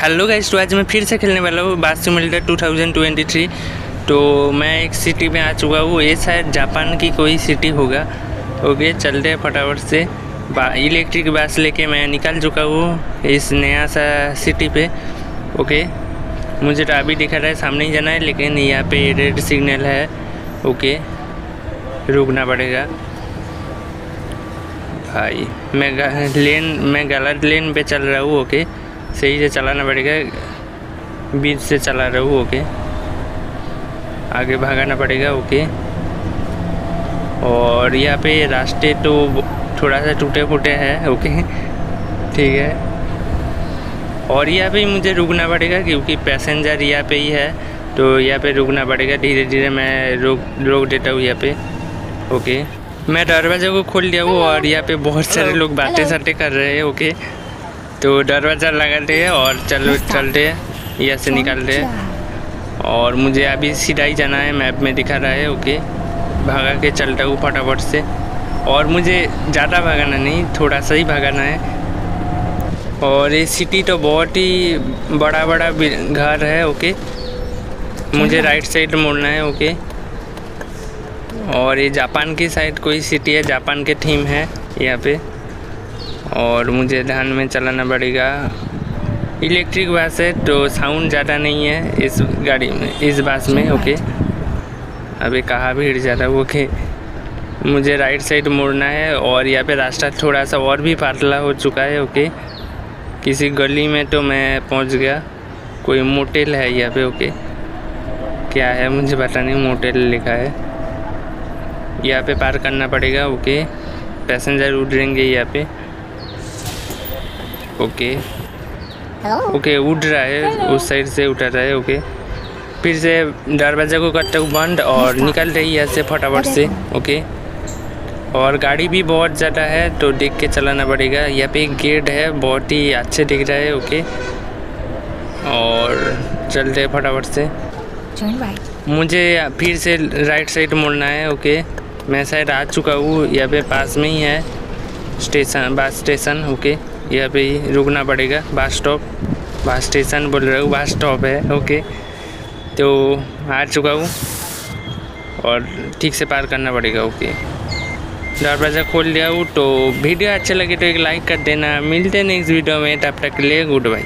Hello guys तो आज मैं फिर से खेलने वाला हूँ बात सिमुलेटर 2023 तो मैं एक सिटी में आ चुका हूँ, ये शायद जापान की कोई सिटी होगा। ओके, चलते हैं फटाफट से। बा इलेक्ट्रिक बस लेके मैं निकल चुका हूँ इस नया सा सिटी पे। ओके, मुझे तो अभी दिखा रहा है, सामने ही जाना है, लेकिन यहाँ पे रेड सिग्नल है। ओके, रुकना पड़ेगा। भाई, मैं लेन मैं गलत लेन पे चल रहा हूँ, ओके। सही से चलाना पड़ेगा बीच से चला रहा हूँ ओके आगे भागाना पड़ेगा ओके और यहाँ पे रास्ते तो थोड़ा सा टूटे फूटे हैं ओके ठीक है. और यहाँ पे मुझे रुकना पड़ेगा क्योंकि पैसेंजर यहाँ पे ही है तो यहाँ पे रुकना पड़ेगा धीरे धीरे मैं रोक रोक देता हूँ यहाँ पे ओके मैं दरवाजे को खोल दिया हूँ और यहाँ पे बहुत सारे लोग बातें सातें कर रहे हैं ओके तो दरवाज़ा लगाते हैं और चलो चलते हैं यहाँ से निकलते हैं। और मुझे अभी सीधा ही जाना है मैप में दिखा रहा है ओके। भागा के चलता हूँ फटाफट से। और मुझे ज़्यादा भागाना नहीं थोड़ा सा ही भागाना है। और ये सिटी तो बहुत ही बड़ा बड़ा घर है ओके। मुझे राइट साइड मोड़ना है ओके। और ये जापान की साइड कोई सिटी है जापान के थीम है यहाँ पे। और मुझे ध्यान में चलाना पड़ेगा। इलेक्ट्रिक बस है तो साउंड ज़्यादा नहीं है इस गाड़ी में, इस बस में ओके अभी कहाँ भीड़ ज़्यादा ओके मुझे राइट साइड मुड़ना है और यहाँ पे रास्ता थोड़ा सा और भी पातला हो चुका है ओके किसी गली में तो मैं पहुँच गया। कोई मोटेल है यहाँ पे ओके क्या है, मुझे पता नहीं, मोटेल लिखा है। यहाँ पे पार करना पड़ेगा ओके पैसेंजर उतरेंगे यहाँ पे। ओके। ओके उठ रहा है उस साइड से उठा रहा है ओके। फिर से दरवाज़ा को करता हूँ बंद और निकल रही है से फटाफट से ओके। और गाड़ी भी बहुत ज़्यादा है तो देख के चलाना पड़ेगा। यहाँ पे एक गेट है बहुत ही अच्छे दिख रहा है ओके। और चल रहे फटाफट से। मुझे फिर से राइट साइड मुड़ना है ओके। मैं शायद आ चुका हूँ यहाँ पे पास में ही है स्टेशन बस स्टेशन ओके। यहाँ पे रुकना पड़ेगा बस स्टॉप बस स्टेशन बोल रहे हो बस स्टॉप है ओके तो आ चुका हूँ और ठीक से पार करना पड़ेगा ओके दरवाज़ा खोल दिया हूँ तो वीडियो अच्छा लगे तो एक लाइक कर देना। मिलते हैं नेक्स्ट वीडियो में, तब तक के लिए गुड बाय